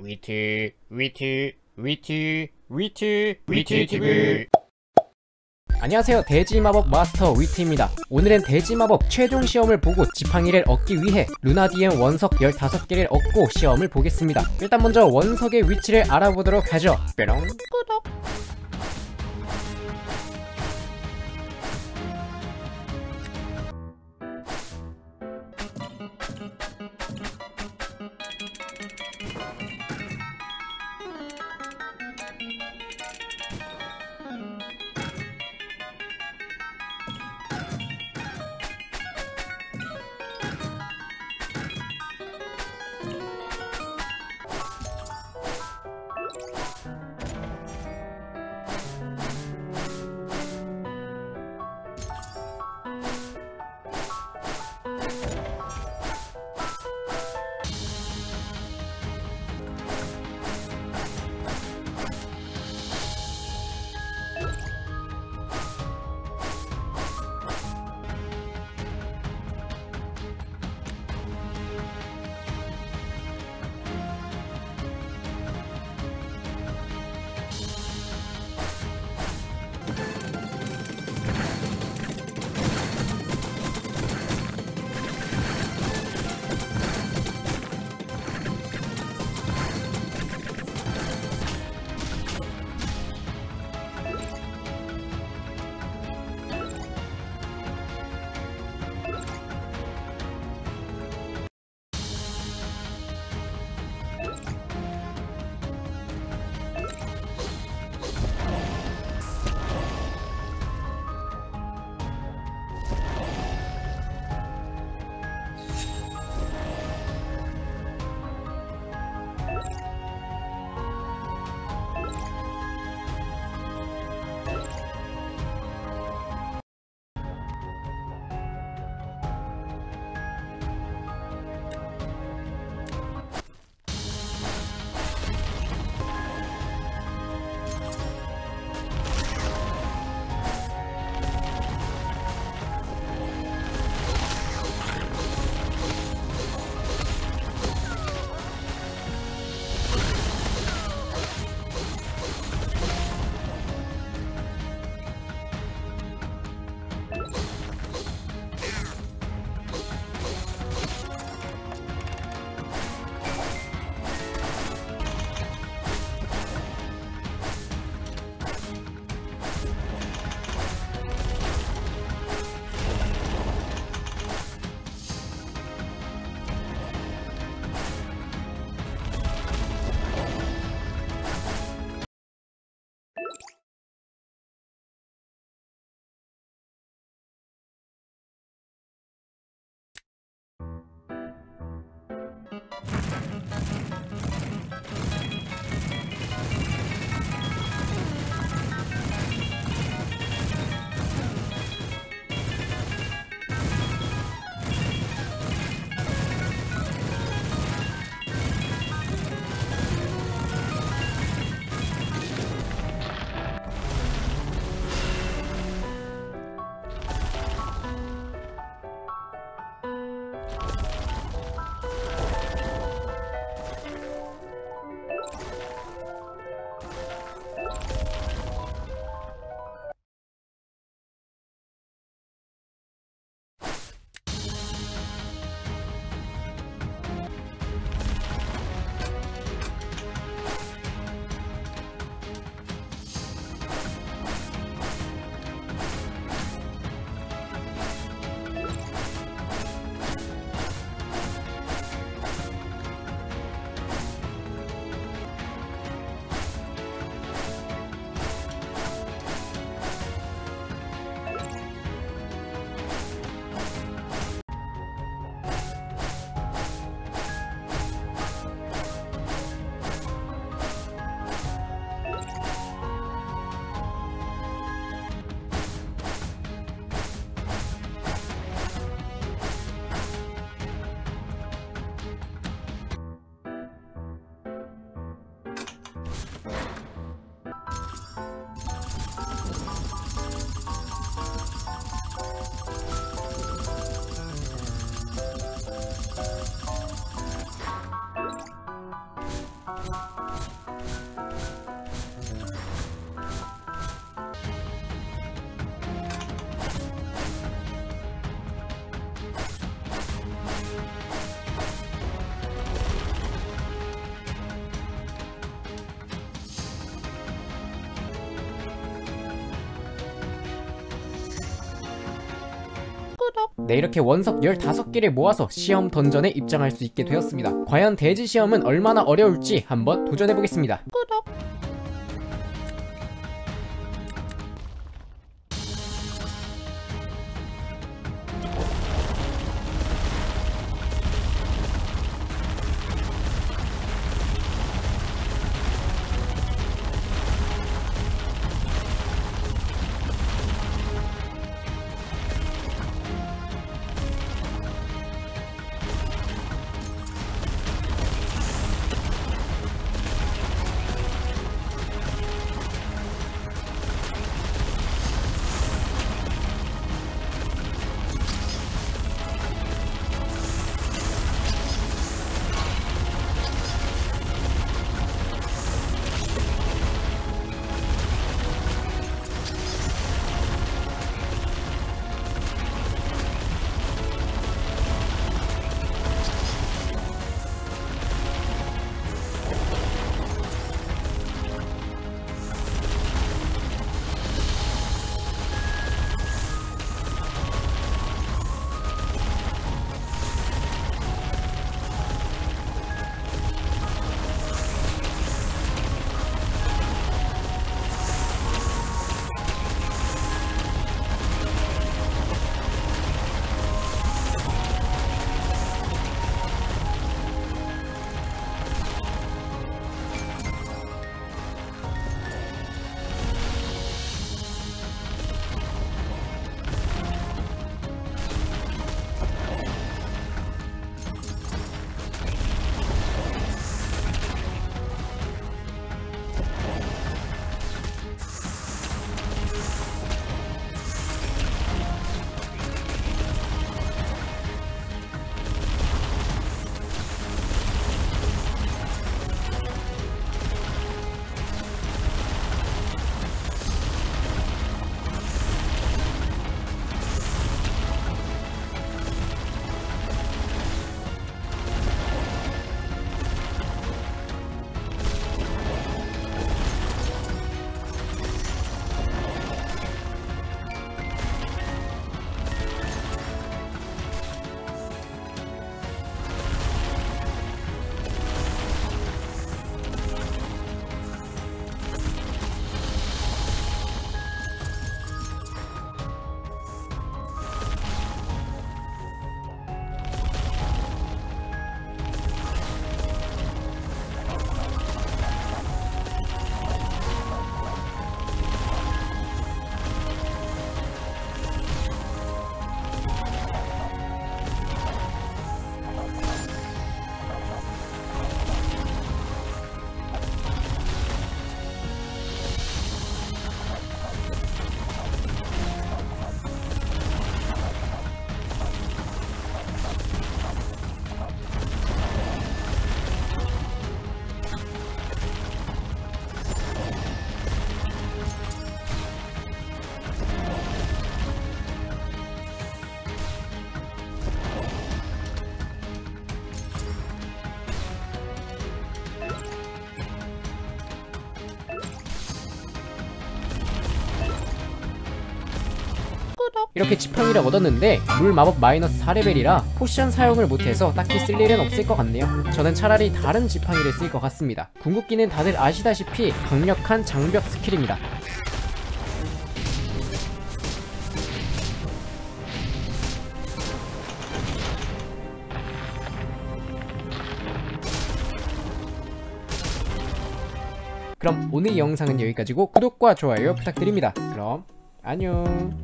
위트 위트 위트 위트 위트 TV. 안녕하세요. 대지마법 마스터 위트입니다. 오늘은 대지마법 최종 시험을 보고 지팡이를 얻기 위해 루나디움 원석 15개를 얻고 시험을 보겠습니다. 일단 먼저 원석의 위치를 알아보도록 하죠. 뾰롱 구독 네 이렇게 원석 15개를 모아서 시험 던전에 입장할 수 있게 되었습니다. 과연 대지 시험은 얼마나 어려울지 한번 도전해보겠습니다 이렇게 지팡이를 얻었는데 물 마법 마이너스 4레벨이라 포션 사용을 못해서 딱히 쓸 일은 없을 것 같네요. 저는 차라리 다른 지팡이를 쓸 것 같습니다. 궁극기는 다들 아시다시피 강력한 장벽 스킬입니다. 그럼 오늘 영상은 여기까지고 구독과 좋아요 부탁드립니다. 그럼 안녕